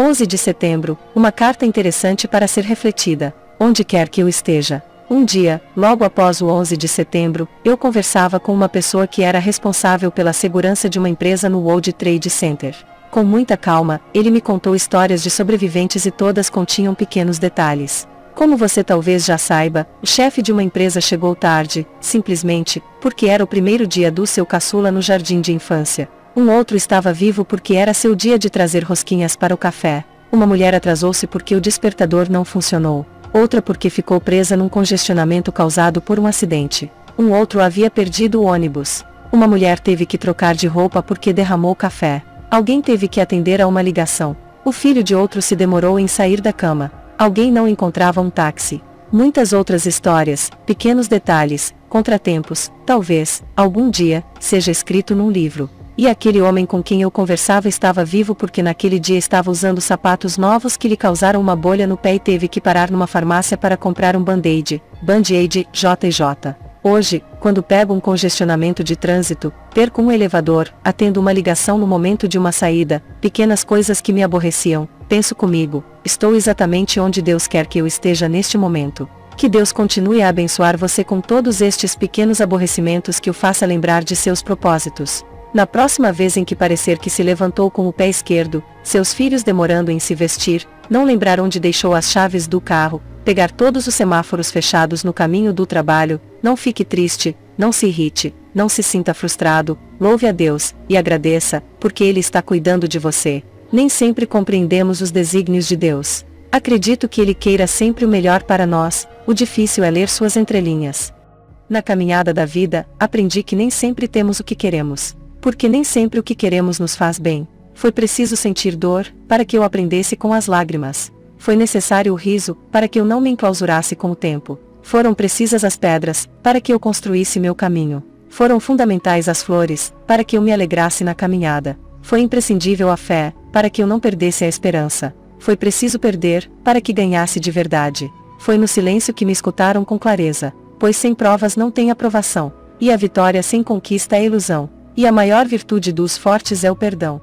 11 de setembro, uma carta interessante para ser refletida, onde quer que eu esteja. Um dia, logo após o 11 de setembro, eu conversava com uma pessoa que era responsável pela segurança de uma empresa no World Trade Center. Com muita calma, ele me contou histórias de sobreviventes e todas continham pequenos detalhes. Como você talvez já saiba, o chefe de uma empresa chegou tarde, simplesmente, porque era o primeiro dia do seu caçula no jardim de infância. Um outro estava vivo porque era seu dia de trazer rosquinhas para o café. Uma mulher atrasou-se porque o despertador não funcionou. Outra porque ficou presa num congestionamento causado por um acidente. Um outro havia perdido o ônibus. Uma mulher teve que trocar de roupa porque derramou café. Alguém teve que atender a uma ligação. O filho de outro se demorou em sair da cama. Alguém não encontrava um táxi. Muitas outras histórias, pequenos detalhes, contratempos, talvez, algum dia, seja escrito num livro. E aquele homem com quem eu conversava estava vivo porque naquele dia estava usando sapatos novos que lhe causaram uma bolha no pé e teve que parar numa farmácia para comprar um band-aid, band-aid, JJ. Hoje, quando pego um congestionamento de trânsito, perco um elevador, atendo uma ligação no momento de uma saída, pequenas coisas que me aborreciam, penso comigo, estou exatamente onde Deus quer que eu esteja neste momento. Que Deus continue a abençoar você com todos estes pequenos aborrecimentos que o faça lembrar de seus propósitos. Na próxima vez em que parecer que se levantou com o pé esquerdo, seus filhos demorando em se vestir, não lembrar onde deixou as chaves do carro, pegar todos os semáforos fechados no caminho do trabalho, não fique triste, não se irrite, não se sinta frustrado, louve a Deus, e agradeça, porque Ele está cuidando de você. Nem sempre compreendemos os desígnios de Deus. Acredito que Ele queira sempre o melhor para nós, o difícil é ler suas entrelinhas. Na caminhada da vida, aprendi que nem sempre temos o que queremos. Porque nem sempre o que queremos nos faz bem. Foi preciso sentir dor, para que eu aprendesse com as lágrimas. Foi necessário o riso, para que eu não me enclausurasse com o tempo. Foram precisas as pedras, para que eu construísse meu caminho. Foram fundamentais as flores, para que eu me alegrasse na caminhada. Foi imprescindível a fé, para que eu não perdesse a esperança. Foi preciso perder, para que ganhasse de verdade. Foi no silêncio que me escutaram com clareza, pois sem provas não tem aprovação, e a vitória sem conquista é ilusão. E a maior virtude dos fortes é o perdão.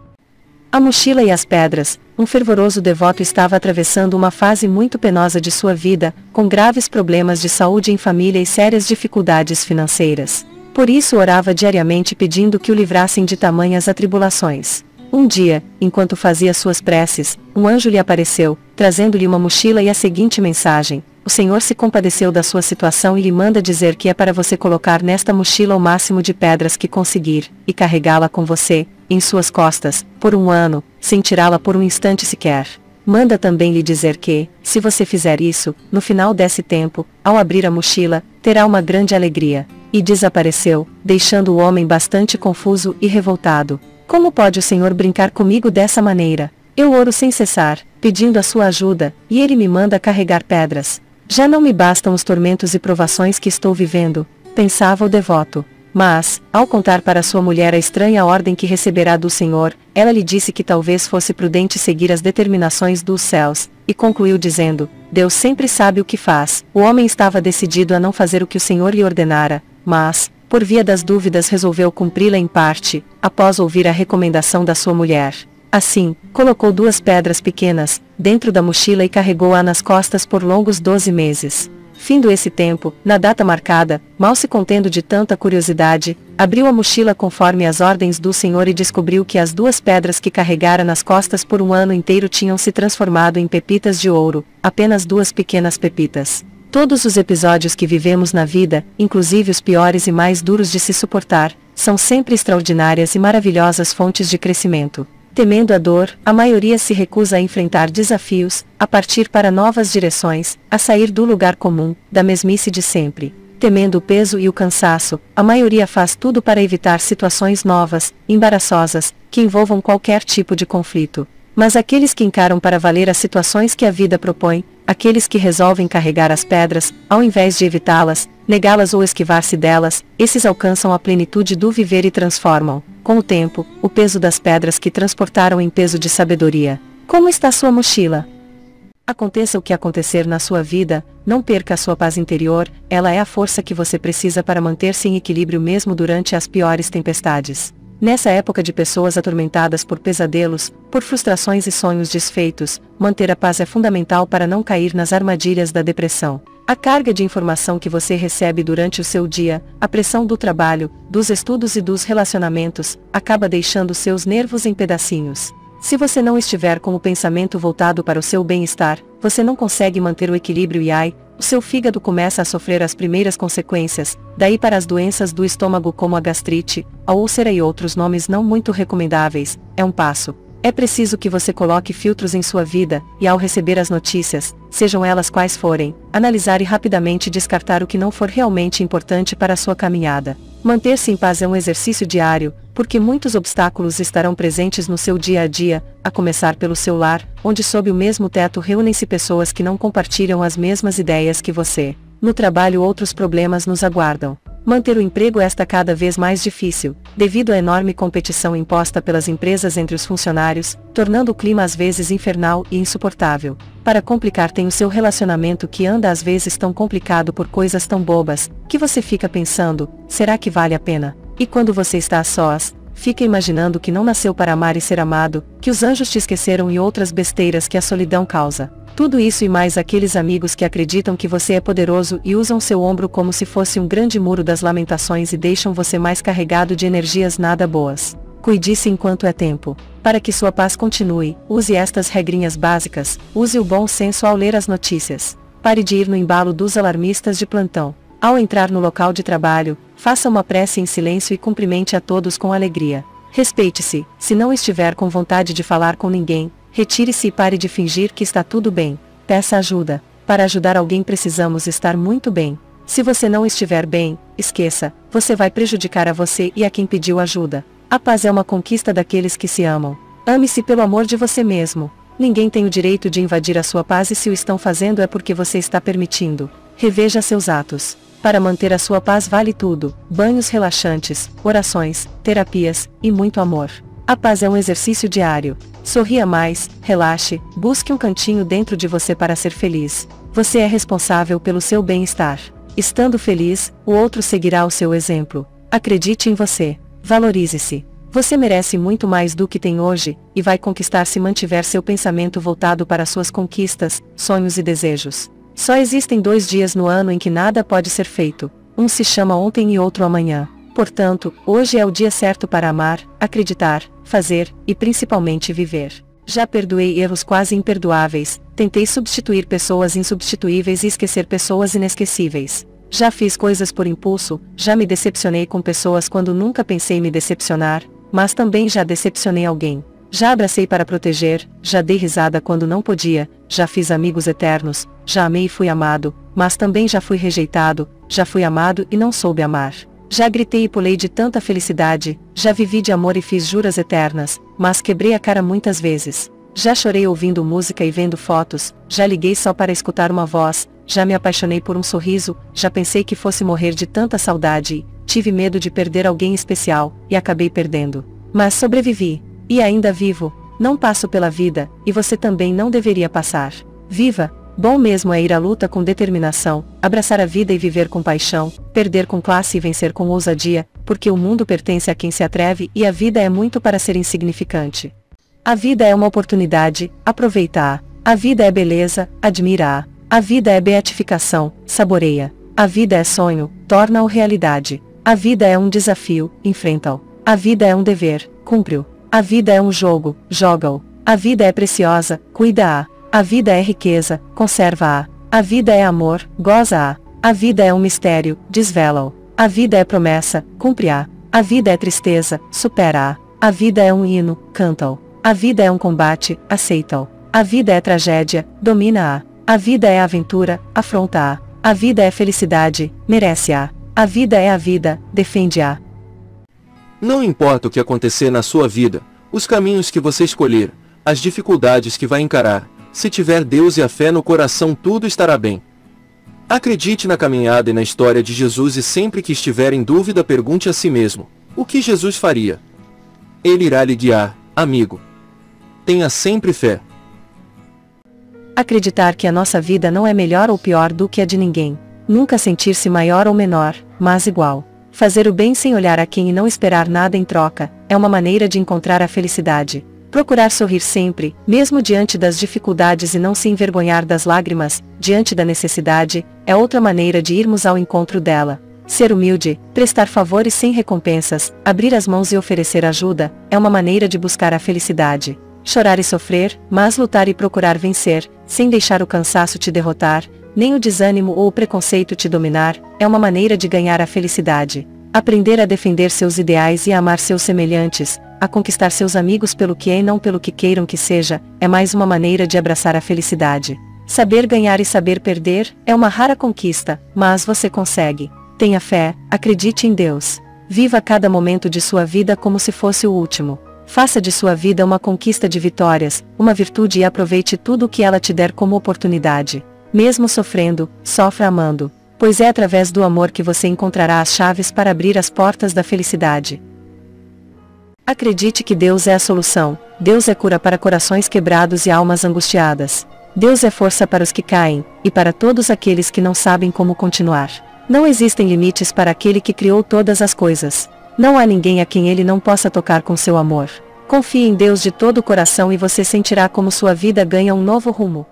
A mochila e as pedras, um fervoroso devoto estava atravessando uma fase muito penosa de sua vida, com graves problemas de saúde em família e sérias dificuldades financeiras. Por isso orava diariamente pedindo que o livrassem de tamanhas atribulações. Um dia, enquanto fazia suas preces, um anjo lhe apareceu, trazendo-lhe uma mochila e a seguinte mensagem: o Senhor se compadeceu da sua situação e lhe manda dizer que é para você colocar nesta mochila o máximo de pedras que conseguir, e carregá-la com você, em suas costas, por um ano, sem tirá-la por um instante sequer. Manda também lhe dizer que, se você fizer isso, no final desse tempo, ao abrir a mochila, terá uma grande alegria. E desapareceu, deixando o homem bastante confuso e revoltado. Como pode o Senhor brincar comigo dessa maneira? Eu oro sem cessar, pedindo a sua ajuda, e ele me manda carregar pedras. Já não me bastam os tormentos e provações que estou vivendo, pensava o devoto. Mas, ao contar para sua mulher a estranha ordem que receberá do Senhor, ela lhe disse que talvez fosse prudente seguir as determinações dos céus, e concluiu dizendo: Deus sempre sabe o que faz. O homem estava decidido a não fazer o que o Senhor lhe ordenara, mas, por via das dúvidas, resolveu cumpri-la em parte, após ouvir a recomendação da sua mulher. Assim, colocou duas pedras pequenas, dentro da mochila e carregou-a nas costas por longos doze meses. Findo esse tempo, na data marcada, mal se contendo de tanta curiosidade, abriu a mochila conforme as ordens do Senhor e descobriu que as duas pedras que carregara nas costas por um ano inteiro tinham se transformado em pepitas de ouro, apenas duas pequenas pepitas. Todos os episódios que vivemos na vida, inclusive os piores e mais duros de se suportar, são sempre extraordinárias e maravilhosas fontes de crescimento. Temendo a dor, a maioria se recusa a enfrentar desafios, a partir para novas direções, a sair do lugar comum, da mesmice de sempre. Temendo o peso e o cansaço, a maioria faz tudo para evitar situações novas, embaraçosas, que envolvam qualquer tipo de conflito. Mas aqueles que encaram para valer as situações que a vida propõe, aqueles que resolvem carregar as pedras, ao invés de evitá-las, negá-las ou esquivar-se delas, esses alcançam a plenitude do viver e transformam, com o tempo, o peso das pedras que transportaram em peso de sabedoria. Como está sua mochila? Aconteça o que acontecer na sua vida, não perca a sua paz interior, ela é a força que você precisa para manter-se em equilíbrio mesmo durante as piores tempestades. Nessa época de pessoas atormentadas por pesadelos, por frustrações e sonhos desfeitos, manter a paz é fundamental para não cair nas armadilhas da depressão. A carga de informação que você recebe durante o seu dia, a pressão do trabalho, dos estudos e dos relacionamentos, acaba deixando seus nervos em pedacinhos. Se você não estiver com o pensamento voltado para o seu bem-estar, você não consegue manter o equilíbrio e ai, o seu fígado começa a sofrer as primeiras consequências, daí para as doenças do estômago como a gastrite, a úlcera e outros nomes não muito recomendáveis, é um passo. É preciso que você coloque filtros em sua vida, e ao receber as notícias, sejam elas quais forem, analisar e rapidamente descartar o que não for realmente importante para a sua caminhada. Manter-se em paz é um exercício diário, porque muitos obstáculos estarão presentes no seu dia a dia, a começar pelo seu lar, onde sob o mesmo teto reúnem-se pessoas que não compartilham as mesmas ideias que você. No trabalho outros problemas nos aguardam. Manter o emprego está cada vez mais difícil, devido à enorme competição imposta pelas empresas entre os funcionários, tornando o clima às vezes infernal e insuportável. Para complicar tem o seu relacionamento que anda às vezes tão complicado por coisas tão bobas, que você fica pensando, será que vale a pena? E quando você está a sós, fica imaginando que não nasceu para amar e ser amado, que os anjos te esqueceram e outras besteiras que a solidão causa. Tudo isso e mais aqueles amigos que acreditam que você é poderoso e usam seu ombro como se fosse um grande muro das lamentações e deixam você mais carregado de energias nada boas. Cuide-se enquanto é tempo. Para que sua paz continue, use estas regrinhas básicas, use o bom senso ao ler as notícias. Pare de ir no embalo dos alarmistas de plantão. Ao entrar no local de trabalho, faça uma prece em silêncio e cumprimente a todos com alegria. Respeite-se, se não estiver com vontade de falar com ninguém, Retire-se e pare de fingir que está tudo bem. Peça ajuda. Para ajudar alguém precisamos estar muito bem. Se você não estiver bem, esqueça, você vai prejudicar a você e a quem pediu ajuda. A paz é uma conquista daqueles que se amam. Ame-se pelo amor de você mesmo. Ninguém tem o direito de invadir a sua paz e se o estão fazendo é porque você está permitindo. Reveja seus atos. Para manter a sua paz vale tudo: banhos relaxantes, orações, terapias e muito amor. A paz é um exercício diário. Sorria mais, relaxe, busque um cantinho dentro de você para ser feliz. Você é responsável pelo seu bem-estar. Estando feliz, o outro seguirá o seu exemplo. Acredite em você. Valorize-se. Você merece muito mais do que tem hoje, e vai conquistar se mantiver seu pensamento voltado para suas conquistas, sonhos e desejos. Só existem dois dias no ano em que nada pode ser feito. Um se chama ontem e outro amanhã. Portanto, hoje é o dia certo para amar, acreditar, fazer, e principalmente viver. Já perdoei erros quase imperdoáveis, tentei substituir pessoas insubstituíveis e esquecer pessoas inesquecíveis. Já fiz coisas por impulso, já me decepcionei com pessoas quando nunca pensei me decepcionar, mas também já decepcionei alguém. Já abracei para proteger, já dei risada quando não podia, já fiz amigos eternos, já amei e fui amado, mas também já fui rejeitado, já fui amado e não soube amar. Já gritei e pulei de tanta felicidade, já vivi de amor e fiz juras eternas, mas quebrei a cara muitas vezes. Já chorei ouvindo música e vendo fotos, já liguei só para escutar uma voz, já me apaixonei por um sorriso, já pensei que fosse morrer de tanta saudade, tive medo de perder alguém especial, e acabei perdendo. Mas sobrevivi. E ainda vivo. Não passo pela vida, e você também não deveria passar. Viva! Bom mesmo é ir à luta com determinação, abraçar a vida e viver com paixão, perder com classe e vencer com ousadia, porque o mundo pertence a quem se atreve e a vida é muito para ser insignificante. A vida é uma oportunidade, aproveita-a. A vida é beleza, admira-a. A vida é beatificação, saboreia. A vida é sonho, torna-o realidade. A vida é um desafio, enfrenta-o. A vida é um dever, cumpre-o. A vida é um jogo, joga-o. A vida é preciosa, cuida-a. A vida é riqueza, conserva-a. A vida é amor, goza-a. A vida é um mistério, desvela-o. A vida é promessa, cumpre-a. A vida é tristeza, supera-a. A vida é um hino, canta-o. A vida é um combate, aceita-o. A vida é tragédia, domina-a. A vida é aventura, afronta-a. A vida é felicidade, merece-a. A vida é a vida, defende-a. Não importa o que acontecer na sua vida, os caminhos que você escolher, as dificuldades que vai encarar, se tiver Deus e a fé no coração tudo estará bem. Acredite na caminhada e na história de Jesus e sempre que estiver em dúvida pergunte a si mesmo, o que Jesus faria? Ele irá lhe guiar, amigo. Tenha sempre fé. Acreditar que a nossa vida não é melhor ou pior do que a de ninguém. Nunca sentir-se maior ou menor, mas igual. Fazer o bem sem olhar a quem e não esperar nada em troca. é uma maneira de encontrar a felicidade. Procurar sorrir sempre, mesmo diante das dificuldades e não se envergonhar das lágrimas, diante da necessidade, é outra maneira de irmos ao encontro dela. Ser humilde, prestar favores sem recompensas, abrir as mãos e oferecer ajuda, é uma maneira de buscar a felicidade. Chorar e sofrer, mas lutar e procurar vencer, sem deixar o cansaço te derrotar, nem o desânimo ou o preconceito te dominar, é uma maneira de ganhar a felicidade. Aprender a defender seus ideais e a amar seus semelhantes, a conquistar seus amigos pelo que é e não pelo que queiram que seja, é mais uma maneira de abraçar a felicidade. Saber ganhar e saber perder é uma rara conquista, mas você consegue. Tenha fé, acredite em Deus. Viva cada momento de sua vida como se fosse o último. Faça de sua vida uma conquista de vitórias, uma virtude e aproveite tudo o que ela te der como oportunidade. Mesmo sofrendo, sofra amando, pois é através do amor que você encontrará as chaves para abrir as portas da felicidade. Acredite que Deus é a solução, Deus é cura para corações quebrados e almas angustiadas. Deus é força para os que caem, e para todos aqueles que não sabem como continuar. Não existem limites para aquele que criou todas as coisas. Não há ninguém a quem ele não possa tocar com seu amor. Confie em Deus de todo o coração e você sentirá como sua vida ganha um novo rumo.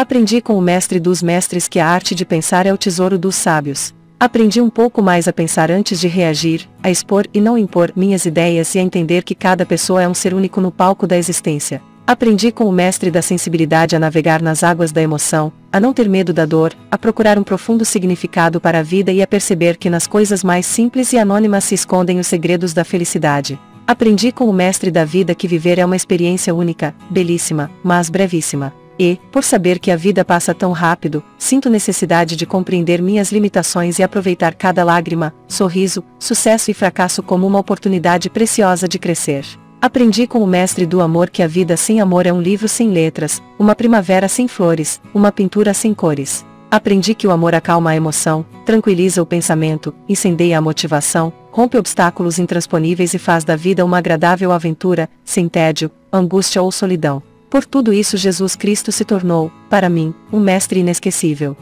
Aprendi com o mestre dos mestres que a arte de pensar é o tesouro dos sábios. Aprendi um pouco mais a pensar antes de reagir, a expor e não impor minhas ideias e a entender que cada pessoa é um ser único no palco da existência. Aprendi com o mestre da sensibilidade a navegar nas águas da emoção, a não ter medo da dor, a procurar um profundo significado para a vida e a perceber que nas coisas mais simples e anônimas se escondem os segredos da felicidade. Aprendi com o mestre da vida que viver é uma experiência única, belíssima, mas brevíssima. E, por saber que a vida passa tão rápido, sinto necessidade de compreender minhas limitações e aproveitar cada lágrima, sorriso, sucesso e fracasso como uma oportunidade preciosa de crescer. Aprendi com o mestre do amor que a vida sem amor é um livro sem letras, uma primavera sem flores, uma pintura sem cores. Aprendi que o amor acalma a emoção, tranquiliza o pensamento, incendeia a motivação, rompe obstáculos intransponíveis e faz da vida uma agradável aventura, sem tédio, angústia ou solidão. Por tudo isso Jesus Cristo se tornou, para mim, um mestre inesquecível.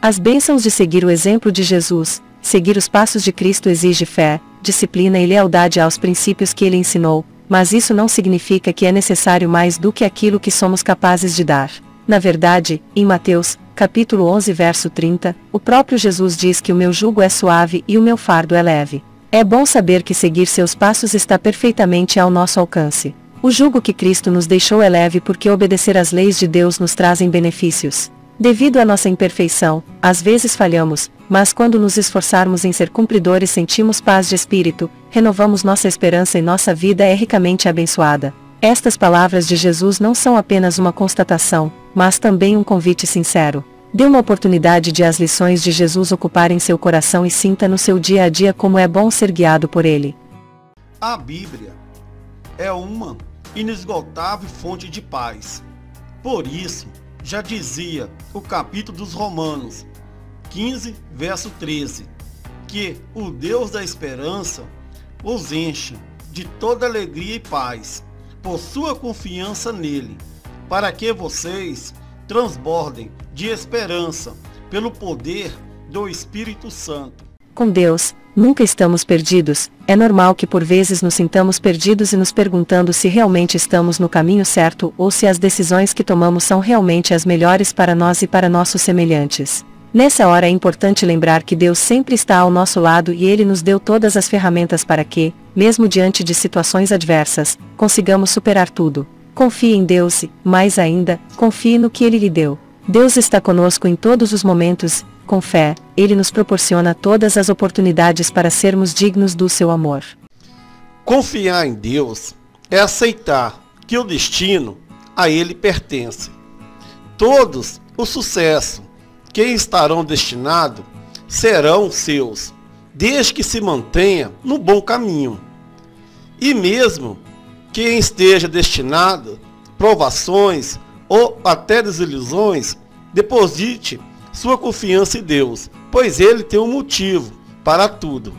As bênçãos de seguir o exemplo de Jesus, seguir os passos de Cristo exige fé, disciplina e lealdade aos princípios que ele ensinou, mas isso não significa que é necessário mais do que aquilo que somos capazes de dar. Na verdade, em Mateus, capítulo 11, verso 30, o próprio Jesus diz que o meu jugo é suave e o meu fardo é leve. É bom saber que seguir seus passos está perfeitamente ao nosso alcance. O jugo que Cristo nos deixou é leve porque obedecer às leis de Deus nos trazem benefícios. Devido à nossa imperfeição, às vezes falhamos, mas quando nos esforçarmos em ser cumpridores sentimos paz de espírito, renovamos nossa esperança e nossa vida é ricamente abençoada. Estas palavras de Jesus não são apenas uma constatação, mas também um convite sincero. Dê uma oportunidade de as lições de Jesus ocuparem seu coração e sinta no seu dia a dia como é bom ser guiado por ele. A Bíblia é uma inesgotável fonte de paz. Por isso, já dizia o capítulo dos Romanos, 15, verso 13, que o Deus da esperança os encha de toda alegria e paz, por sua confiança nele, para que vocês transbordem de esperança pelo poder do Espírito Santo. Com Deus, Nunca estamos perdidos, é normal que por vezes nos sintamos perdidos e nos perguntando se realmente estamos no caminho certo ou se as decisões que tomamos são realmente as melhores para nós e para nossos semelhantes. Nessa hora é importante lembrar que Deus sempre está ao nosso lado e Ele nos deu todas as ferramentas para que, mesmo diante de situações adversas, consigamos superar tudo. Confie em Deus e, mais ainda, confie no que Ele lhe deu. Deus está conosco em todos os momentos, com fé, Ele nos proporciona todas as oportunidades para sermos dignos do seu amor. Confiar em Deus é aceitar que o destino a Ele pertence. Todos o sucesso que estarão destinados serão seus, desde que se mantenha no bom caminho. E mesmo quem esteja destinado provações ou até desilusões, deposite sua confiança em Deus, pois ele tem um motivo para tudo.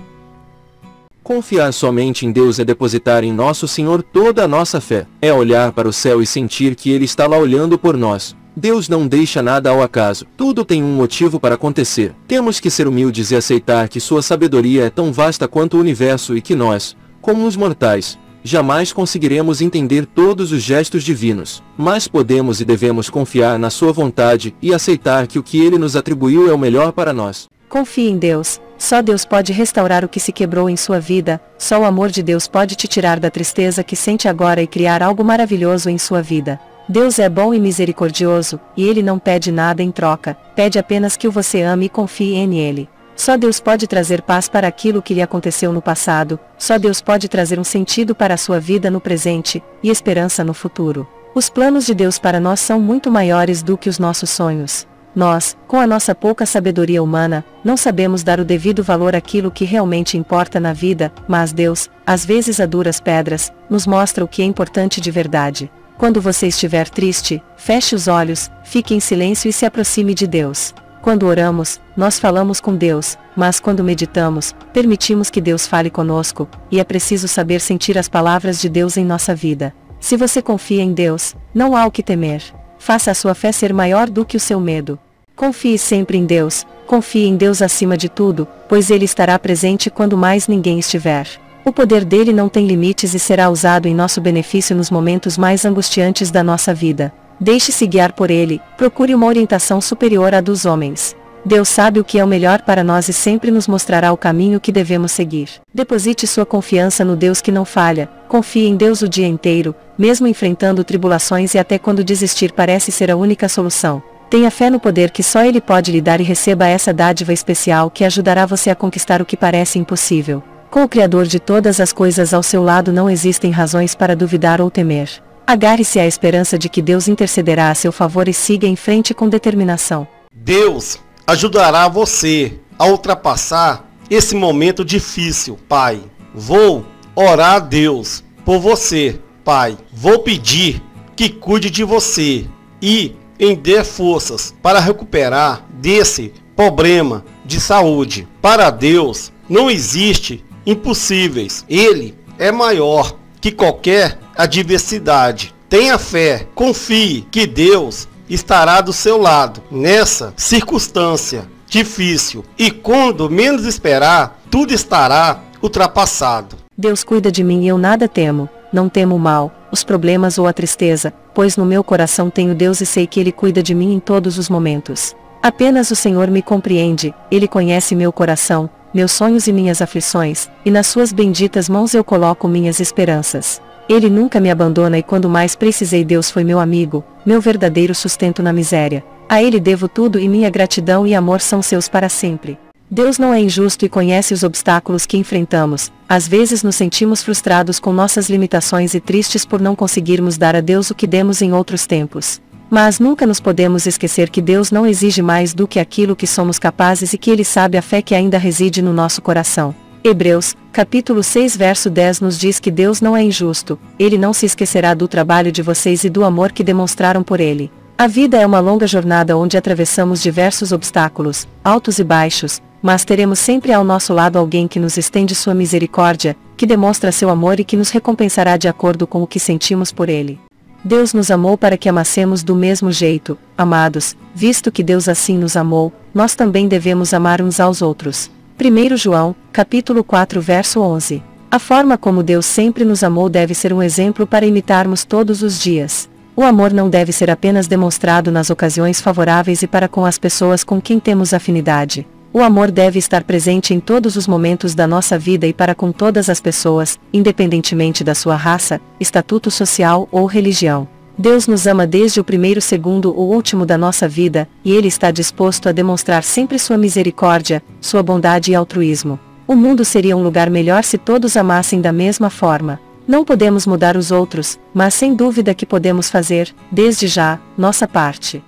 Confiar somente em Deus é depositar em Nosso Senhor toda a nossa fé. É olhar para o céu e sentir que Ele está lá olhando por nós. Deus não deixa nada ao acaso. Tudo tem um motivo para acontecer. Temos que ser humildes e aceitar que Sua sabedoria é tão vasta quanto o universo e que nós, Como os mortais, jamais conseguiremos entender todos os gestos divinos, mas podemos e devemos confiar na Sua vontade e aceitar que o que Ele nos atribuiu é o melhor para nós. Confie em Deus, só Deus pode restaurar o que se quebrou em sua vida, só o amor de Deus pode te tirar da tristeza que sente agora e criar algo maravilhoso em sua vida. Deus é bom e misericordioso, e Ele não pede nada em troca, pede apenas que o você ame e confie em Ele. Só Deus pode trazer paz para aquilo que lhe aconteceu no passado, só Deus pode trazer um sentido para a sua vida no presente, e esperança no futuro. Os planos de Deus para nós são muito maiores do que os nossos sonhos. Nós, com a nossa pouca sabedoria humana, não sabemos dar o devido valor àquilo que realmente importa na vida, mas Deus, às vezes a duras pedras, nos mostra o que é importante de verdade. Quando você estiver triste, feche os olhos, fique em silêncio e se aproxime de Deus. Quando oramos, nós falamos com Deus, mas quando meditamos, permitimos que Deus fale conosco, e é preciso saber sentir as palavras de Deus em nossa vida. Se você confia em Deus, não há o que temer. Faça a sua fé ser maior do que o seu medo. Confie sempre em Deus, confie em Deus acima de tudo, pois Ele estará presente quando mais ninguém estiver. O poder dele não tem limites e será usado em nosso benefício nos momentos mais angustiantes da nossa vida. Deixe-se guiar por ele, procure uma orientação superior à dos homens. Deus sabe o que é o melhor para nós e sempre nos mostrará o caminho que devemos seguir. Deposite sua confiança no Deus que não falha, confie em Deus o dia inteiro, mesmo enfrentando tribulações e até quando desistir parece ser a única solução. Tenha fé no poder que só Ele pode lhe dar e receba essa dádiva especial que ajudará você a conquistar o que parece impossível. Com o Criador de todas as coisas ao seu lado não existem razões para duvidar ou temer. Agarre-se à esperança de que Deus intercederá a seu favor e siga em frente com determinação. Deus ajudará você a ultrapassar esse momento difícil, Pai. Vou orar a Deus por você, Pai. Vou pedir que cuide de você e em dê forças para recuperar desse problema de saúde. Para Deus não existe impossíveis. Ele é maior que qualquer adversidade. Tenha fé, confie que Deus estará do seu lado nessa circunstância difícil e quando menos esperar, tudo estará ultrapassado. Deus cuida de mim e eu nada temo, não temo o mal, os problemas ou a tristeza, pois no meu coração tenho Deus e sei que Ele cuida de mim em todos os momentos. Apenas o Senhor me compreende, Ele conhece meu coração, meus sonhos e minhas aflições, e nas suas benditas mãos eu coloco minhas esperanças. Ele nunca me abandona e quando mais precisei Deus foi meu amigo, meu verdadeiro sustento na miséria. A Ele devo tudo e minha gratidão e amor são seus para sempre. Deus não é injusto e conhece os obstáculos que enfrentamos. Às vezes nos sentimos frustrados com nossas limitações e tristes por não conseguirmos dar a Deus o que demos em outros tempos. Mas nunca nos podemos esquecer que Deus não exige mais do que aquilo que somos capazes e que Ele sabe a fé que ainda reside no nosso coração. Hebreus, capítulo 6 verso 10 nos diz que Deus não é injusto, Ele não se esquecerá do trabalho de vocês e do amor que demonstraram por Ele. A vida é uma longa jornada onde atravessamos diversos obstáculos, altos e baixos, mas teremos sempre ao nosso lado alguém que nos estende sua misericórdia, que demonstra seu amor e que nos recompensará de acordo com o que sentimos por Ele. Deus nos amou para que amassemos do mesmo jeito, amados, visto que Deus assim nos amou, nós também devemos amar uns aos outros. 1 João, capítulo 4, verso 11. A forma como Deus sempre nos amou deve ser um exemplo para imitarmos todos os dias. O amor não deve ser apenas demonstrado nas ocasiões favoráveis e para com as pessoas com quem temos afinidade. O amor deve estar presente em todos os momentos da nossa vida e para com todas as pessoas, independentemente da sua raça, estatuto social ou religião. Deus nos ama desde o primeiro segundo ou último da nossa vida, e Ele está disposto a demonstrar sempre sua misericórdia, sua bondade e altruísmo. O mundo seria um lugar melhor se todos amassem da mesma forma. Não podemos mudar os outros, mas sem dúvida que podemos fazer, desde já, nossa parte.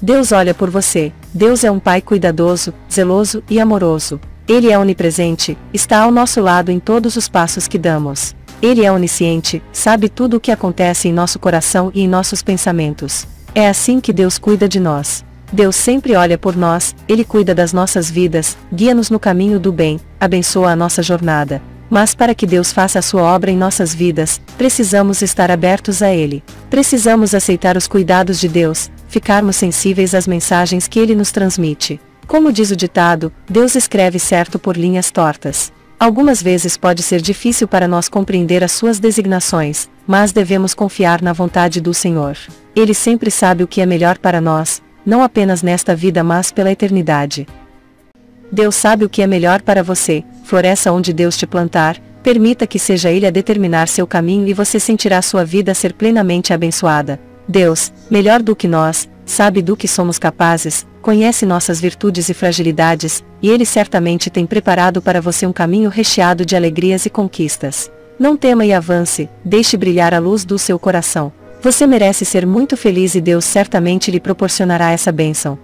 Deus olha por você. Deus é um Pai cuidadoso, zeloso e amoroso. Ele é onipresente, está ao nosso lado em todos os passos que damos. Ele é onisciente, sabe tudo o que acontece em nosso coração e em nossos pensamentos. É assim que Deus cuida de nós. Deus sempre olha por nós, Ele cuida das nossas vidas, guia-nos no caminho do bem, abençoa a nossa jornada. Mas para que Deus faça a sua obra em nossas vidas, precisamos estar abertos a Ele. Precisamos aceitar os cuidados de Deus, ficarmos sensíveis às mensagens que Ele nos transmite. Como diz o ditado, Deus escreve certo por linhas tortas. Algumas vezes pode ser difícil para nós compreender as suas designações, mas devemos confiar na vontade do Senhor. Ele sempre sabe o que é melhor para nós, não apenas nesta vida mas pela eternidade. Deus sabe o que é melhor para você, floresça onde Deus te plantar, permita que seja Ele a determinar seu caminho e você sentirá sua vida ser plenamente abençoada. Deus, melhor do que nós, sabe do que somos capazes, conhece nossas virtudes e fragilidades, e Ele certamente tem preparado para você um caminho recheado de alegrias e conquistas. Não tema e avance, deixe brilhar a luz do seu coração. Você merece ser muito feliz e Deus certamente lhe proporcionará essa bênção.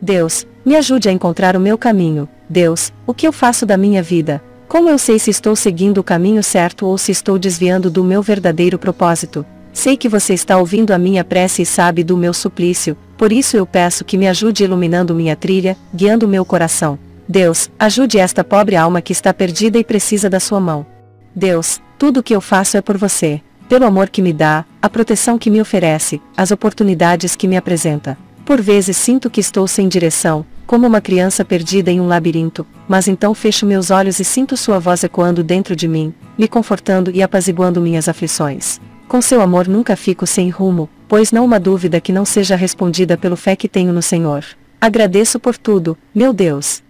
Deus, me ajude a encontrar o meu caminho. Deus, o que eu faço da minha vida? Como eu sei se estou seguindo o caminho certo ou se estou desviando do meu verdadeiro propósito? Sei que você está ouvindo a minha prece e sabe do meu suplício, por isso eu peço que me ajude iluminando minha trilha, guiando meu coração. Deus, ajude esta pobre alma que está perdida e precisa da sua mão. Deus, tudo o que eu faço é por você, pelo amor que me dá, a proteção que me oferece, as oportunidades que me apresenta. Por vezes sinto que estou sem direção, como uma criança perdida em um labirinto, mas então fecho meus olhos e sinto sua voz ecoando dentro de mim, me confortando e apaziguando minhas aflições. Com seu amor nunca fico sem rumo, pois não uma dúvida que não seja respondida pelo fé que tenho no Senhor. Agradeço por tudo, meu Deus.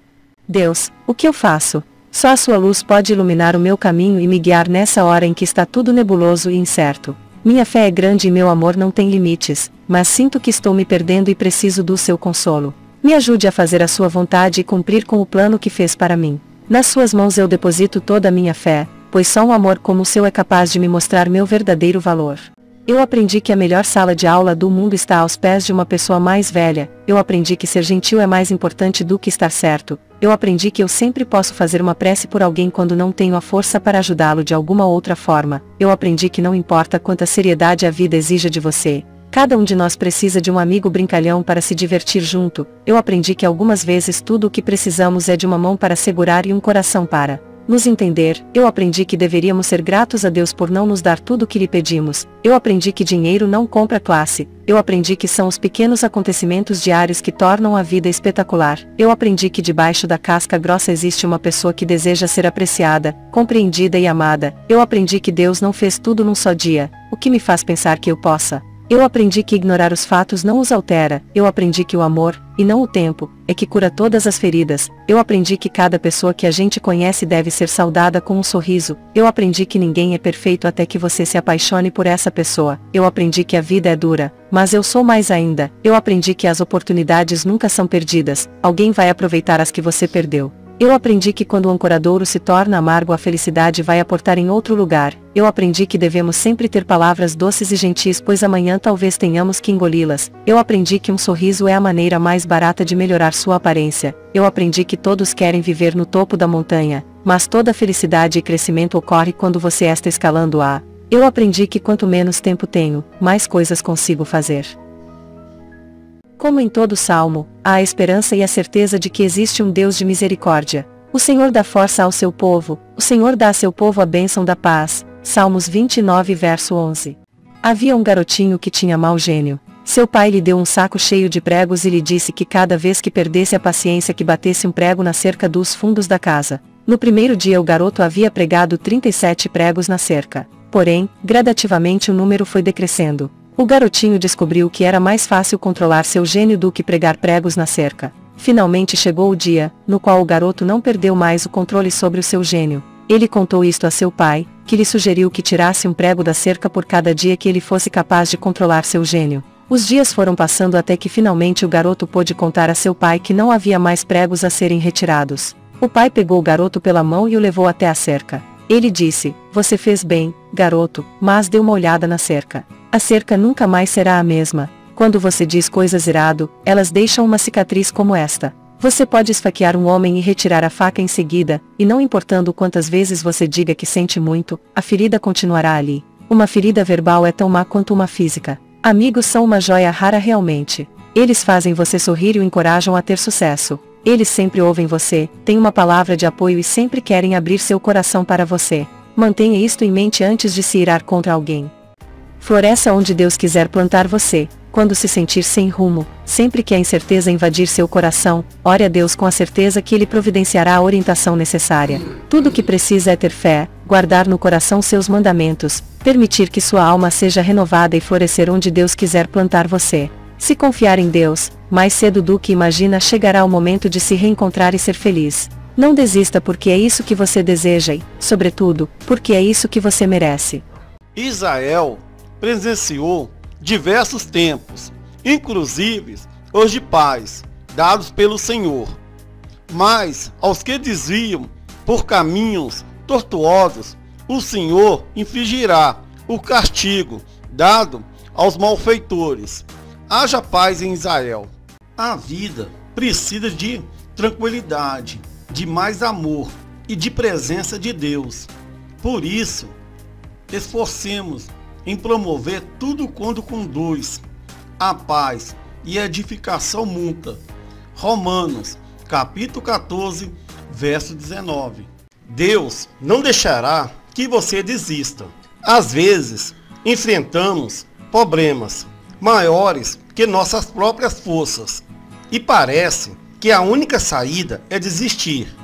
Deus, o que eu faço? Só a sua luz pode iluminar o meu caminho e me guiar nessa hora em que está tudo nebuloso e incerto. Minha fé é grande e meu amor não tem limites, mas sinto que estou me perdendo e preciso do seu consolo. Me ajude a fazer a sua vontade e cumprir com o plano que fez para mim. Nas suas mãos eu deposito toda a minha fé, pois só um amor como o seu é capaz de me mostrar meu verdadeiro valor. Eu aprendi que a melhor sala de aula do mundo está aos pés de uma pessoa mais velha, eu aprendi que ser gentil é mais importante do que estar certo, eu aprendi que eu sempre posso fazer uma prece por alguém quando não tenho a força para ajudá-lo de alguma outra forma, eu aprendi que não importa quanta seriedade a vida exija de você, Cada um de nós precisa de um amigo brincalhão para se divertir junto. Eu aprendi que algumas vezes tudo o que precisamos é de uma mão para segurar e um coração para nos entender, eu aprendi que deveríamos ser gratos a Deus por não nos dar tudo o que lhe pedimos, eu aprendi que dinheiro não compra classe, eu aprendi que são os pequenos acontecimentos diários que tornam a vida espetacular, eu aprendi que debaixo da casca grossa existe uma pessoa que deseja ser apreciada, compreendida e amada, eu aprendi que Deus não fez tudo num só dia, o que me faz pensar que eu possa. Eu aprendi que ignorar os fatos não os altera, eu aprendi que o amor, e não o tempo, é que cura todas as feridas, eu aprendi que cada pessoa que a gente conhece deve ser saudada com um sorriso, eu aprendi que ninguém é perfeito até que você se apaixone por essa pessoa, eu aprendi que a vida é dura, mas eu sou mais ainda, eu aprendi que as oportunidades nunca são perdidas, alguém vai aproveitar as que você perdeu. Eu aprendi que quando o ancoradouro se torna amargo a felicidade vai aportar em outro lugar. Eu aprendi que devemos sempre ter palavras doces e gentis pois amanhã talvez tenhamos que engoli-las. Eu aprendi que um sorriso é a maneira mais barata de melhorar sua aparência. Eu aprendi que todos querem viver no topo da montanha, mas toda felicidade e crescimento ocorre quando você está escalando a. Eu aprendi que quanto menos tempo tenho, mais coisas consigo fazer. Como em todo salmo, há a esperança e a certeza de que existe um Deus de misericórdia. O Senhor dá força ao seu povo, o Senhor dá a seu povo a bênção da paz. Salmos 29 verso 11. Havia um garotinho que tinha mau gênio. Seu pai lhe deu um saco cheio de pregos e lhe disse que cada vez que perdesse a paciência que batesse um prego na cerca dos fundos da casa. No primeiro dia o garoto havia pregado 37 pregos na cerca. Porém, gradativamente o número foi decrescendo. O garotinho descobriu que era mais fácil controlar seu gênio do que pregar pregos na cerca. Finalmente chegou o dia, no qual o garoto não perdeu mais o controle sobre o seu gênio. Ele contou isto a seu pai, que lhe sugeriu que tirasse um prego da cerca por cada dia que ele fosse capaz de controlar seu gênio. Os dias foram passando até que finalmente o garoto pôde contar a seu pai que não havia mais pregos a serem retirados. O pai pegou o garoto pela mão e o levou até a cerca. Ele disse: Você fez bem, garoto, mas dê uma olhada na cerca. A cerca nunca mais será a mesma. Quando você diz coisas irado, elas deixam uma cicatriz como esta. Você pode esfaquear um homem e retirar a faca em seguida, e não importando quantas vezes você diga que sente muito, a ferida continuará ali. Uma ferida verbal é tão má quanto uma física. Amigos são uma joia rara realmente. Eles fazem você sorrir e o encorajam a ter sucesso. Eles sempre ouvem você, têm uma palavra de apoio e sempre querem abrir seu coração para você. Mantenha isto em mente antes de se irar contra alguém. Floresça onde Deus quiser plantar você, quando se sentir sem rumo, sempre que a incerteza invadir seu coração, ore a Deus com a certeza que Ele providenciará a orientação necessária. Tudo o que precisa é ter fé, guardar no coração seus mandamentos, permitir que sua alma seja renovada e florescer onde Deus quiser plantar você. Se confiar em Deus, mais cedo do que imagina chegará o momento de se reencontrar e ser feliz. Não desista porque é isso que você deseja e, sobretudo, porque é isso que você merece. Israel presenciou diversos tempos, inclusive os de paz, dados pelo Senhor. Mas aos que desviam por caminhos tortuosos, o Senhor infligirá o castigo dado aos malfeitores. Haja paz em Israel. A vida precisa de tranquilidade, de mais amor e de presença de Deus. Por isso, esforcemos em promover tudo quando conduz a paz e edificação mútua. Romanos, capítulo 14, verso 19. Deus não deixará que você desista. Às vezes, enfrentamos problemas maiores que nossas próprias forças e parece que a única saída é desistir.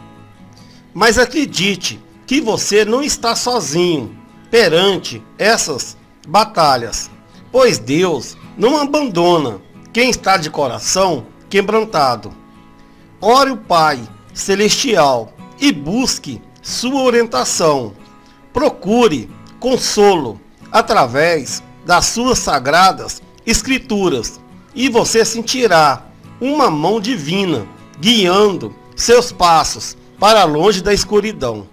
Mas acredite que você não está sozinho perante essas batalhas, pois Deus não abandona quem está de coração quebrantado. Ore o Pai Celestial e busque sua orientação. Procure consolo através das suas sagradas escrituras e você sentirá uma mão divina guiando seus passos para longe da escuridão.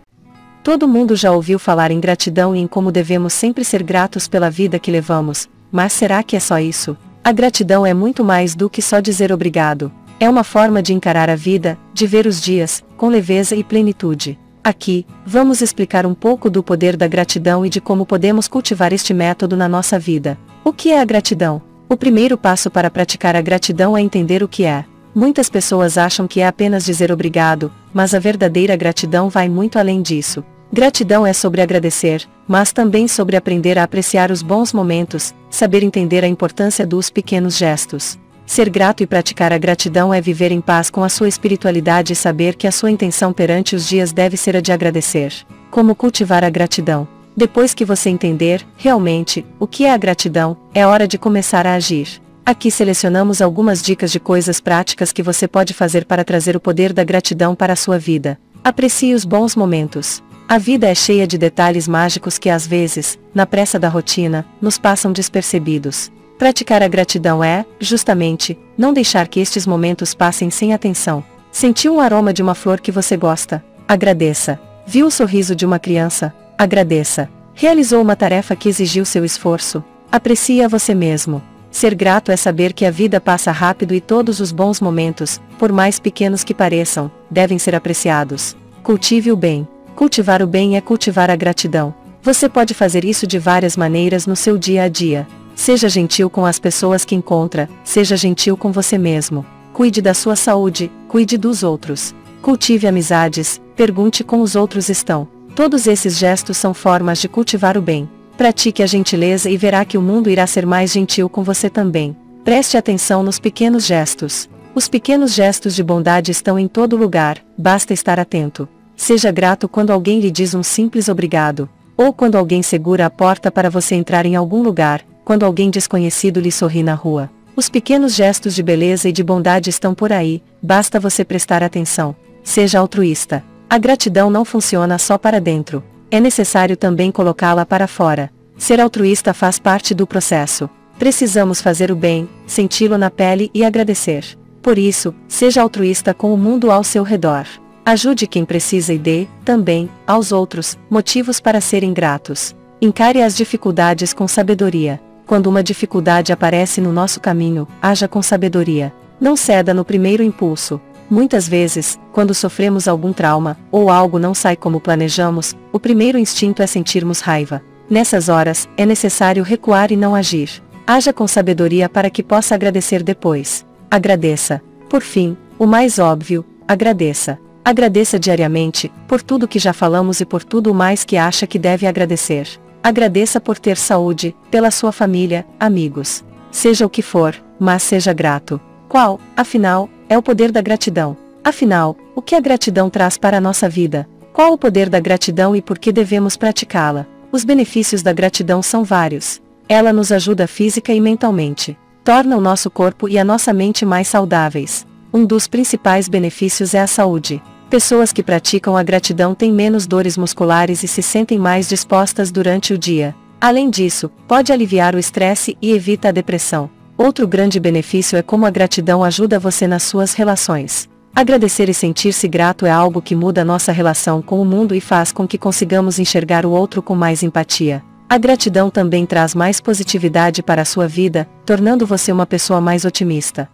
Todo mundo já ouviu falar em gratidão e em como devemos sempre ser gratos pela vida que levamos, mas será que é só isso? A gratidão é muito mais do que só dizer obrigado. É uma forma de encarar a vida, de ver os dias, com leveza e plenitude. Aqui, vamos explicar um pouco do poder da gratidão e de como podemos cultivar este método na nossa vida. O que é a gratidão? O primeiro passo para praticar a gratidão é entender o que é. Muitas pessoas acham que é apenas dizer obrigado, mas a verdadeira gratidão vai muito além disso. Gratidão é sobre agradecer, mas também sobre aprender a apreciar os bons momentos, saber entender a importância dos pequenos gestos. Ser grato e praticar a gratidão é viver em paz com a sua espiritualidade e saber que a sua intenção perante os dias deve ser a de agradecer. Como cultivar a gratidão? Depois que você entender, realmente, o que é a gratidão, é hora de começar a agir. Aqui selecionamos algumas dicas de coisas práticas que você pode fazer para trazer o poder da gratidão para a sua vida. Aprecie os bons momentos. A vida é cheia de detalhes mágicos que às vezes, na pressa da rotina, nos passam despercebidos. Praticar a gratidão é, justamente, não deixar que estes momentos passem sem atenção. Sentiu um aroma de uma flor que você gosta? Agradeça. Viu o sorriso de uma criança? Agradeça. Realizou uma tarefa que exigiu seu esforço? Aprecie a você mesmo. Ser grato é saber que a vida passa rápido e todos os bons momentos, por mais pequenos que pareçam, devem ser apreciados. Cultive o bem. Cultivar o bem é cultivar a gratidão. Você pode fazer isso de várias maneiras no seu dia a dia. Seja gentil com as pessoas que encontra, seja gentil com você mesmo. Cuide da sua saúde, cuide dos outros. Cultive amizades, pergunte como os outros estão. Todos esses gestos são formas de cultivar o bem. Pratique a gentileza e verá que o mundo irá ser mais gentil com você também. Preste atenção nos pequenos gestos. Os pequenos gestos de bondade estão em todo lugar, basta estar atento. Seja grato quando alguém lhe diz um simples obrigado, ou quando alguém segura a porta para você entrar em algum lugar, quando alguém desconhecido lhe sorri na rua. Os pequenos gestos de beleza e de bondade estão por aí, basta você prestar atenção. Seja altruísta. A gratidão não funciona só para dentro, é necessário também colocá-la para fora. Ser altruísta faz parte do processo. Precisamos fazer o bem, senti-lo na pele e agradecer. Por isso, seja altruísta com o mundo ao seu redor. Ajude quem precisa e dê, também, aos outros, motivos para serem gratos. Encare as dificuldades com sabedoria. Quando uma dificuldade aparece no nosso caminho, haja com sabedoria. Não ceda no primeiro impulso, Muitas vezes, quando sofremos algum trauma, ou algo não sai como planejamos, o primeiro instinto é sentirmos raiva. Nessas horas, é necessário recuar e não agir. Haja com sabedoria para que possa agradecer depois. Agradeça. Por fim, o mais óbvio, agradeça. Agradeça diariamente, por tudo que já falamos e por tudo o mais que acha que deve agradecer. Agradeça por ter saúde, pela sua família, amigos. Seja o que for, mas seja grato. Qual, afinal, é o poder da gratidão? Afinal, o que a gratidão traz para a nossa vida? Qual o poder da gratidão e por que devemos praticá-la? Os benefícios da gratidão são vários. Ela nos ajuda física e mentalmente. Torna o nosso corpo e a nossa mente mais saudáveis. Um dos principais benefícios é a saúde. Pessoas que praticam a gratidão têm menos dores musculares e se sentem mais dispostas durante o dia. Além disso, pode aliviar o estresse e evita a depressão. Outro grande benefício é como a gratidão ajuda você nas suas relações. Agradecer e sentir-se grato é algo que muda nossa relação com o mundo e faz com que consigamos enxergar o outro com mais empatia. A gratidão também traz mais positividade para a sua vida, tornando você uma pessoa mais otimista.